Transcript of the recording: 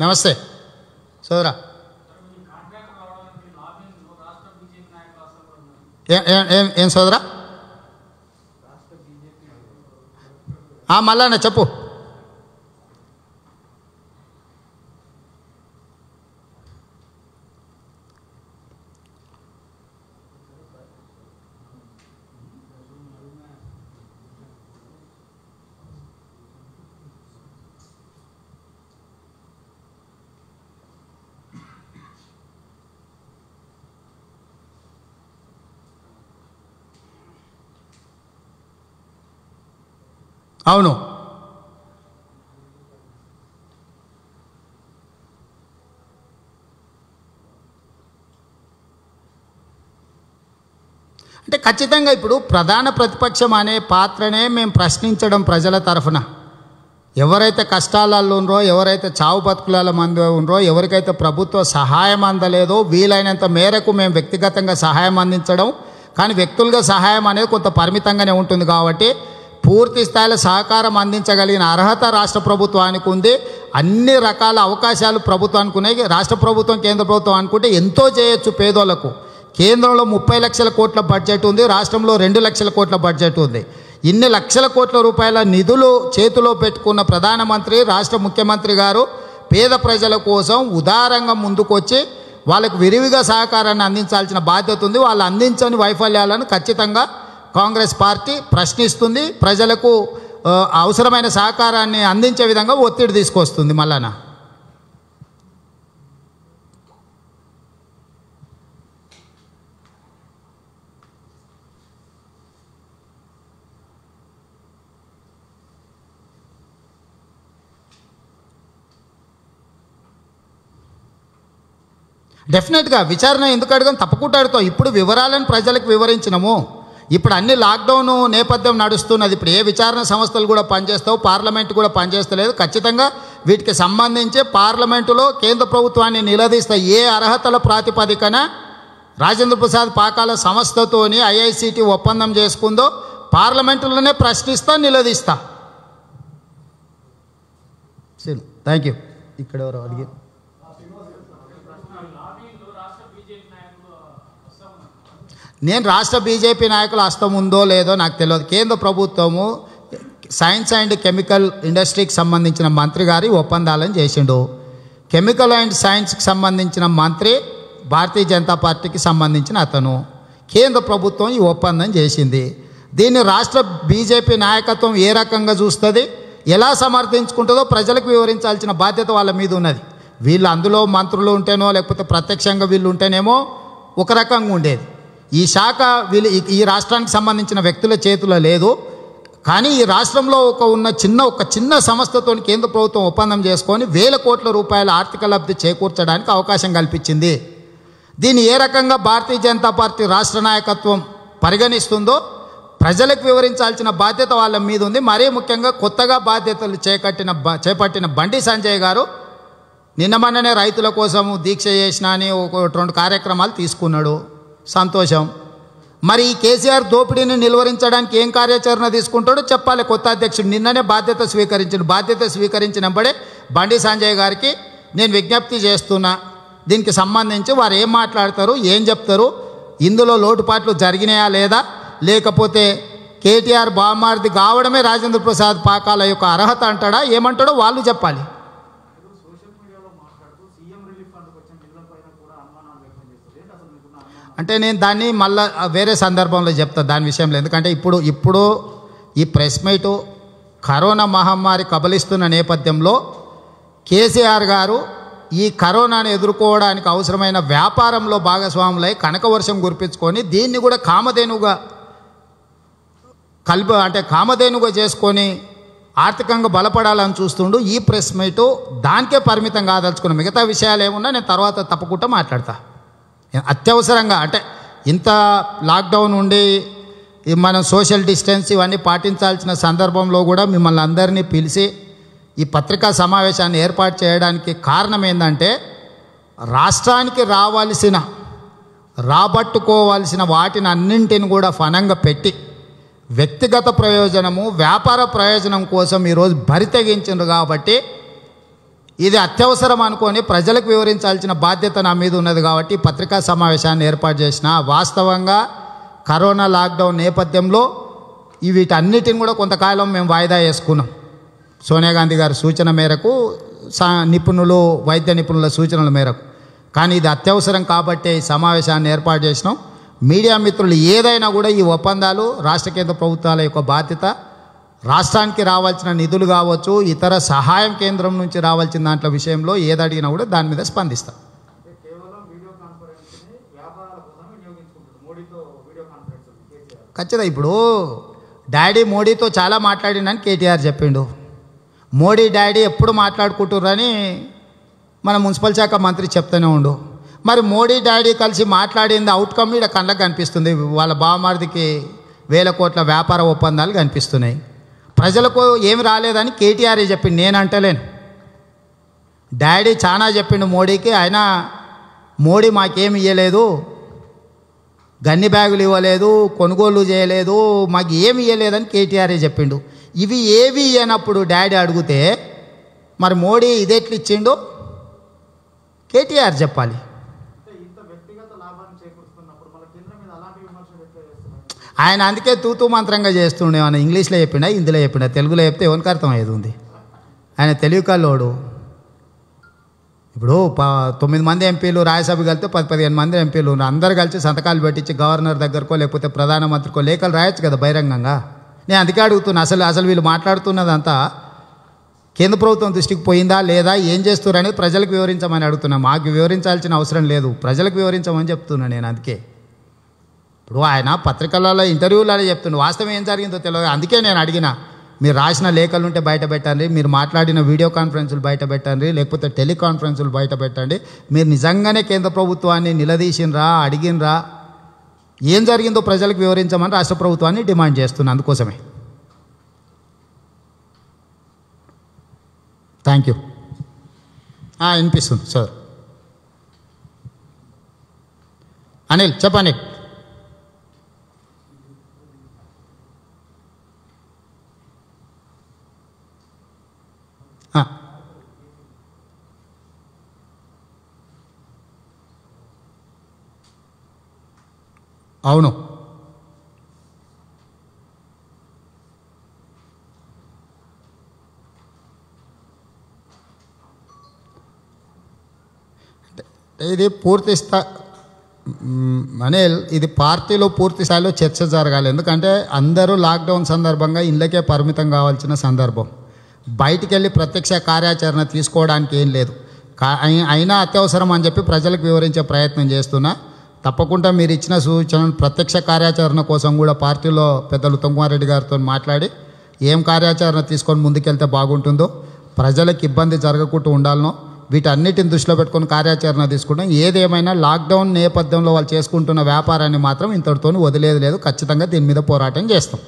నమస్తే. సోదరా. ఏం సోదరా? మళ్ళా చెప్పు. అవును. అంటే ఖచ్చితంగా ఇప్పుడు ప్రధాన ప్రతిపక్షం అనే పాత్రనే మేము ప్రశ్నించడం ప్రజల తరఫున. ఎవరైతే కష్టాలలో ఉన్నారో ఎవరైతే చావు బతుకుల మంది ఉండ్రో ఎవరికైతే ప్రభుత్వ సహాయం అందలేదో వీలైనంత మేరకు మేము వ్యక్తిగతంగా సహాయం అందించడం కానీ వ్యక్తులుగా సహాయం అనేది కొంత పరిమితంగానే ఉంటుంది కాబట్టి పూర్తి స్థాయిలో సహకారం అందించగలిగిన అర్హత రాష్ట్ర ప్రభుత్వానికి ఉంది. అన్ని రకాల అవకాశాలు ప్రభుత్వానికి ఉన్నాయి రాష్ట్ర ప్రభుత్వం కేంద్ర ప్రభుత్వం అనుకుంటే ఎంతో చేయొచ్చు పేదోళ్ళకు. కేంద్రంలో ముప్పై లక్షల కోట్ల బడ్జెట్ ఉంది. రాష్ట్రంలో రెండు లక్షల కోట్ల బడ్జెట్ ఉంది. ఇన్ని లక్షల కోట్ల రూపాయల నిధులు చేతిలో పెట్టుకున్న ప్రధానమంత్రి రాష్ట్ర ముఖ్యమంత్రి గారు పేద ప్రజల కోసం ఉదారంగా ముందుకొచ్చి వాళ్ళకు విరివిగా సహకారాన్ని అందించాల్సిన బాధ్యత ఉంది. వాళ్ళు అందించని వైఫల్యాలను ఖచ్చితంగా కాంగ్రెస్ పార్టీ ప్రశ్నిస్తుంది ప్రజలకు అవసరమైన సహకారాన్ని అందించే విధంగా ఒత్తిడి తీసుకొస్తుంది మళ్ళానా డెఫినెట్గా విచారణ ఎందుకు అడగం? తప్పకుండా అడుగుతాం. ఇప్పుడు వివరాలను ప్రజలకు వివరించినము. ఇప్పుడు అన్ని లాక్డౌన్ నేపథ్యం నడుస్తున్నది. ఇప్పుడు ఏ విచారణ సంస్థలు కూడా పనిచేస్తావు పార్లమెంట్ కూడా పనిచేస్తలేదు. ఖచ్చితంగా వీటికి సంబంధించి పార్లమెంటులో కేంద్ర ప్రభుత్వాన్ని నిలదీస్తా ఏ అర్హతల ప్రాతిపదికన రాజేంద్ర ప్రసాద్ పాకాల సంస్థతోని ఐఐసిటి ఒప్పందం చేసుకుందో పార్లమెంటులోనే ప్రశ్నిస్తా నిలదీస్తా. థ్యాంక్ యూ ఇక్కడ ఎవరు అడిగి నేను రాష్ట్ర బీజేపీ నాయకుల హస్తం ఉందో లేదో నాకు తెలియదు. కేంద్ర ప్రభుత్వము సైన్స్ అండ్ కెమికల్ ఇండస్ట్రీకి సంబంధించిన మంత్రి గారి ఒప్పందాలను చేసిండు. కెమికల్ అండ్ సైన్స్కి సంబంధించిన మంత్రి భారతీయ జనతా పార్టీకి సంబంధించిన అతను. కేంద్ర ప్రభుత్వం ఈ ఒప్పందం చేసింది. దీన్ని రాష్ట్ర బీజేపీ నాయకత్వం ఏ రకంగా చూస్తుంది? ఎలా సమర్థించుకుంటుందో ప్రజలకు వివరించాల్సిన బాధ్యత వాళ్ళ మీద ఉన్నది. వీళ్ళు అందులో మంత్రులు ఉంటేనో లేకపోతే ప్రత్యక్షంగా వీళ్ళు ఉంటేనేమో ఒక రకంగా ఉండేది. ఈ శాఖ వీళ్ళు ఈ- రాష్ట్రానికి సంబంధించిన వ్యక్తుల చేతిలో లేదు. కానీ ఈ రాష్ట్రంలో ఒక ఉన్న చిన్న ఒక చిన్న సంస్థతో కేంద్ర ప్రభుత్వం ఒప్పందం చేసుకొని వేల కోట్ల రూపాయల ఆర్థిక లబ్ధి చేకూర్చడానికి అవకాశం కల్పించింది. దీన్ని ఏ రకంగా భారతీయ జనతా పార్టీ రాష్ట్ర నాయకత్వం పరిగణిస్తుందో ప్రజలకు వివరించాల్సిన బాధ్యత వాళ్ళ మీద ఉంది. మరీ ముఖ్యంగా కొత్తగా బాధ్యతలు చేకట్టిన బ- చేపట్టిన బండి సంజయ్ గారు నిన్న మొన్ననే రైతుల కోసం దీక్ష చేసిన అని ఒక రెండు కార్యక్రమాలు తీసుకున్నాడు. సంతోషం. మరి ఈ కేసీఆర్ దోపిడీని నిలువరించడానికి ఏం కార్యాచరణ తీసుకుంటాడో చెప్పాలి. కొత్త అధ్యక్షుడు నిన్ననే బాధ్యత స్వీకరించిన బాధ్యత స్వీకరించినప్పుడే బండి సంజయ్ గారికి నేను విజ్ఞప్తి చేస్తున్నా. దీనికి సంబంధించి వారు ఏం మాట్లాడతారు ఏం చెప్తారు ఇందులో లోటుపాట్లు జరిగినాయా లేదా? లేకపోతే కేటీఆర్ బామారిది కావడమే రాజేంద్ర ప్రసాద్ పాకాల యొక్క అర్హత అంటాడా? ఏమంటాడో వాళ్ళు చెప్పాలి. అంటే నేను దాన్ని మళ్ళా వేరే సందర్భంలో చెప్తాను దాని విషయంలో. ఎందుకంటే ఇప్పుడు ఇప్పుడు ఈ ప్రెస్ మీటు కరోనా మహమ్మారి కబలిస్తున్న నేపథ్యంలో కేసీఆర్ గారు ఈ కరోనాను ఎదుర్కోవడానికి అవసరమైన వ్యాపారంలో భాగస్వాములై కనక వర్షం కురిపించుకొని దీన్ని కూడా కామధేనుగా కల్ప అంటే కామధేనుగా చేసుకొని ఆర్థికంగా బలపడాలని చూస్తుండు. ఈ ప్రెస్ మీటు దానికే పరిమితం కాదలుచుకున్న మిగతా విషయాలు ఏమున్నా నేను తర్వాత తప్పకుండా మాట్లాడతా. అత్యవసరంగా అంటే ఇంత లాక్డౌన్ ఉండి ఈ మనం సోషల్ డిస్టెన్స్ ఇవన్నీ పాటించాల్సిన సందర్భంలో కూడా మిమ్మల్ని అందరినీ పిలిచి ఈ పత్రికా సమావేశాన్ని ఏర్పాటు చేయడానికి కారణం ఏంటంటే రాష్ట్రానికి రావాల్సిన రాబట్టుకోవాల్సిన వాటిని అన్నింటిని కూడా ఫనంగా పెట్టి వ్యక్తిగత ప్రయోజనము వ్యాపార ప్రయోజనం కోసం ఈరోజు బరితెగించారు కాబట్టి ఇది అత్యవసరం అనుకొని ప్రజలకు వివరించాల్సిన బాధ్యత నా మీద ఉన్నది కాబట్టి పత్రికా సమావేశాన్ని ఏర్పాటు చేసిన. వాస్తవంగా కరోనా లాక్డౌన్ నేపథ్యంలో వీటన్నిటిని కూడా కొంతకాలం మేము వాయిదా వేసుకున్నాం. సోనియా గాంధీ గారి సూచన మేరకు సా నిపుణులు వైద్య నిపుణుల సూచనల మేరకు. కానీ ఇది అత్యవసరం కాబట్టి ఈ సమావేశాన్ని ఏర్పాటు చేసినాం. మీడియా మిత్రులు ఏదైనా కూడా ఈ ఒప్పందాలు రాష్ట్ర కేంద్ర ప్రభుత్వాల యొక్క బాధ్యత రాష్ట్రానికి రావాల్సిన నిధులు కావచ్చు ఇతర సహాయం కేంద్రం నుంచి రావాల్సిన దాంట్లో విషయంలో ఏది అడిగినా కూడా దాని మీద స్పందిస్తాం. ఖచ్చితంగా ఇప్పుడు డాడీ మోడీతో చాలా మాట్లాడిండని కేటీఆర్ చెప్పిండు. మోడీ డాడీ ఎప్పుడు మాట్లాడుకుంటుర్రని మన మున్సిపల్ శాఖ మంత్రి చెప్తూనే ఉండు. మరి మోడీ డాడీ కలిసి మాట్లాడింది అవుట్కమ్ ఇక్కడ కళ్ళకు కనిపిస్తుంది. వాళ్ళ బావమరిదికి వేల కోట్ల వ్యాపార ఒప్పందాలు కనిపిస్తున్నాయి. ప్రజలకు ఏమి రాలేదని కేటీఆర్ఏ చెప్పిండు నేను అంటలేను. డాడీ చాలా చెప్పిండు మోడీకి ఆయన మోడీ మాకేమి ఇవ్వలేదు గన్ని బ్యాగులు ఇవ్వలేదు కొనుగోలు చేయలేదు మాకు ఏమి ఇవ్వలేదని కేటీఆర్ఏ చెప్పిండు. ఇవి ఏవి ఇవ్వనప్పుడు డాడీ అడిగితే మరి మోడీ ఇదెట్లు ఇచ్చిండు కేటీఆర్ చెప్పాలి అంటే ఇంత వ్యక్తిగత లాభాన్ని చేకూరుస్తున్నప్పుడు మన కేంద్రం మీద అలాంటి విమర్శలు ఎట్లా చేస్తున్నారు ఆయన అందుకే తూతూ మంత్రంగా చేస్తుండే ఆయన. ఇంగ్లీష్లో చెప్పిండా హిందీలో చెప్పిండా తెలుగులో చెప్తే ఎవరికి అర్థమయ్యేది ఉంది? ఆయన తెలివి కల్లోడు. ఇప్పుడు ప తొమ్మిది మంది ఎంపీలు రాజ్యసభ కలిపితే పది పదిహేను మంది ఎంపీలు ఉన్నారు. అందరు కలిసి సంతకాలు పెట్టించి గవర్నర్ దగ్గరకో లేకపోతే ప్రధానమంత్రికో లేఖలు రాయొచ్చు కదా బహిరంగంగా? నేను అందుకే అడుగుతున్నా అసలు అసలు వీళ్ళు మాట్లాడుతున్నదంతా కేంద్ర ప్రభుత్వం దృష్టికి పోయిందా లేదా ఏం చేస్తున్నారు ప్రజలకు వివరించమని అడుగుతున్నా. మాకు వివరించాల్సిన అవసరం లేదు. ప్రజలకు వివరించమని చెప్తున్నా నేను అందుకే. ఇప్పుడు ఆయన పత్రికలలో ఇంటర్వ్యూలలో చెప్తుండు. వాస్తవం ఏం జరిగిందో తెలియదు. అందుకే నేను అడిగిన మీరు రాసిన లేఖలు ఉంటే బయట పెట్టండి మీరు మాట్లాడిన వీడియో కాన్ఫరెన్సులు బయట పెట్టండి లేకపోతే టెలికాన్ఫరెన్సులు బయట పెట్టండి. మీరు నిజంగానే కేంద్ర ప్రభుత్వాన్ని నిలదీసినరా అడిగినరా ఏం జరిగిందో ప్రజలకు వివరించమని రాష్ట్ర ప్రభుత్వాన్ని డిమాండ్ చేస్తున్నా అందుకోసమే. Thank you. వినిపిస్తుంది సార్. అనిల్ చెప్పండి. అవును. ఇది పూర్తి స్థా మ్, అనిల్ ఇది పార్టీలో పూర్తి స్థాయిలో చర్చ జరగాలి. ఎందుకంటే అందరూ లాక్డౌన్ సందర్భంగా ఇళ్ళకే పరిమితం కావాల్సిన సందర్భం. బయటికి వెళ్ళి ప్రత్యక్ష కార్యాచరణ తీసుకోవడానికి ఏం లేదు. కా- అయినా అత్యవసరం అని చెప్పి ప్రజలకు వివరించే ప్రయత్నం చేస్తున్నా. తప్పకుండా మీరు ఇచ్చిన సూచనలు ప్రత్యక్ష కార్యాచరణ కోసం కూడా పార్టీలో పెద్దలు ఉత్తమ్కుమారెడ్డి గారితో మాట్లాడి ఏం కార్యాచరణ తీసుకొని ముందుకెళ్తే బాగుంటుందో ప్రజలకు ఇబ్బంది జరగకుండా ఉండాలనో వీటన్నిటిని దృష్టిలో పెట్టుకొని కార్యాచరణ తీసుకుంటాం. ఏదేమైనా లాక్డౌన్ నేపథ్యంలో వాళ్ళు చేసుకుంటున్న వ్యాపారాన్ని మాత్రం ఇంతటితో వదిలేదు లేదు ఖచ్చితంగా దీని మీద పోరాటం చేస్తాం.